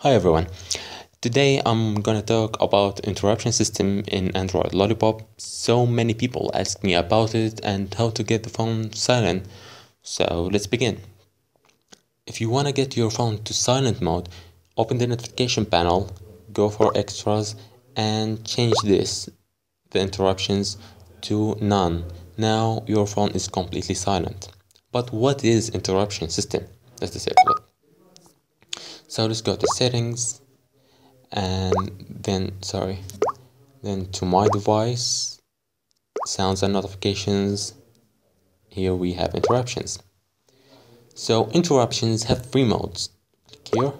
Hi everyone. Today I'm gonna talk about interruption system in Android Lollipop. So many people ask me about it and how to get the phone silent. So let's begin. If you wanna get your phone to silent mode, open the notification panel, go for extras and change this, the interruptions to none. Now your phone is completely silent. But what is interruption system? Let's disable. So let's go to settings and then sorry then to my device sounds and notifications here we have interruptions. So interruptions have three modes here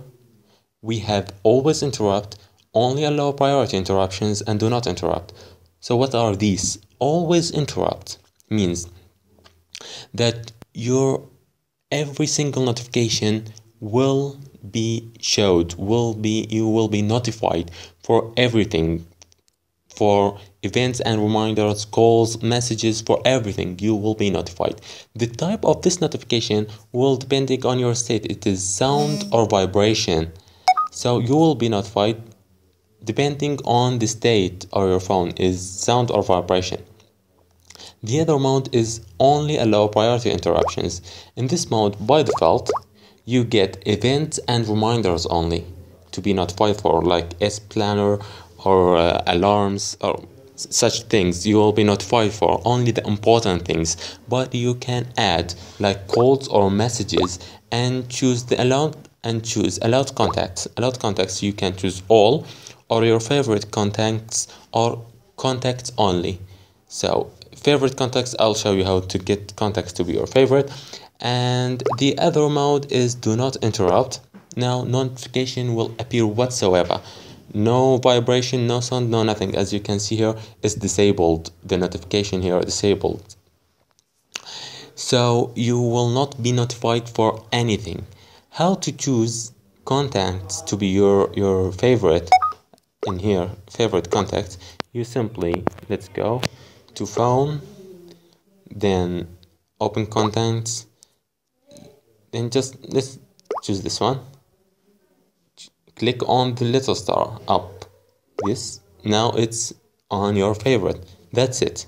we have always interrupt only allow priority interruptions and do not interrupt. So what are these? Always interrupt means that your every single notification will be showed will be you will be notified for everything for events and reminders calls messages for everything you will be notified. The type of this notification will depending on your state. It is sound or vibration. So you will be notified depending on the state of your phone is sound or vibration. The other mode is only allow priority interruptions. In this mode by default you get events and reminders only to be notified for like S planner or uh, alarms or such things. You will be notified for only the important things but you can add like calls or messages and choose the allowed and choose allowed contacts. Allowed contacts you can choose all or your favorite contacts or contacts only. So favorite contacts i'll show you how to get contacts to be your favorite and the other mode is do not interrupt. Now notification will appear whatsoever. No vibration no sound no nothing. As you can see here is disabled. The notification here disabled. So you will not be notified for anything. How to choose contacts to be your your favorite? In here favorite contacts you simply let's go to phone then open contacts then just let's choose this one. Click on the little star up. This now it's on your favorite. That's it.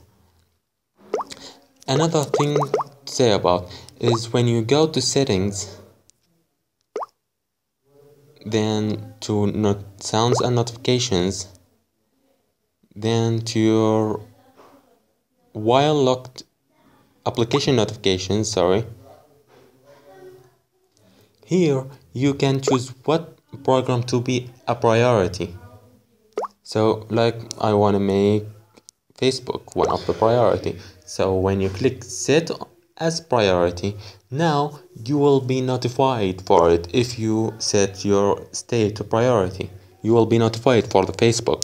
Another thing to say about is when you go to settings then to not sounds and notifications then to your while locked application notifications sorry here you can choose what program to be a priority. So like I want to make Facebook one of the priority. So when you click set as priority, now you will be notified for it if you set your state to priority. You will be notified for the Facebook.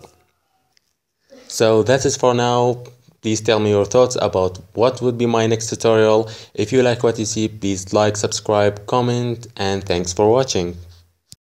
So that is for now. Please tell me your thoughts about what would be my next tutorial. If you like what you see, please like, subscribe, comment, and thanks for watching.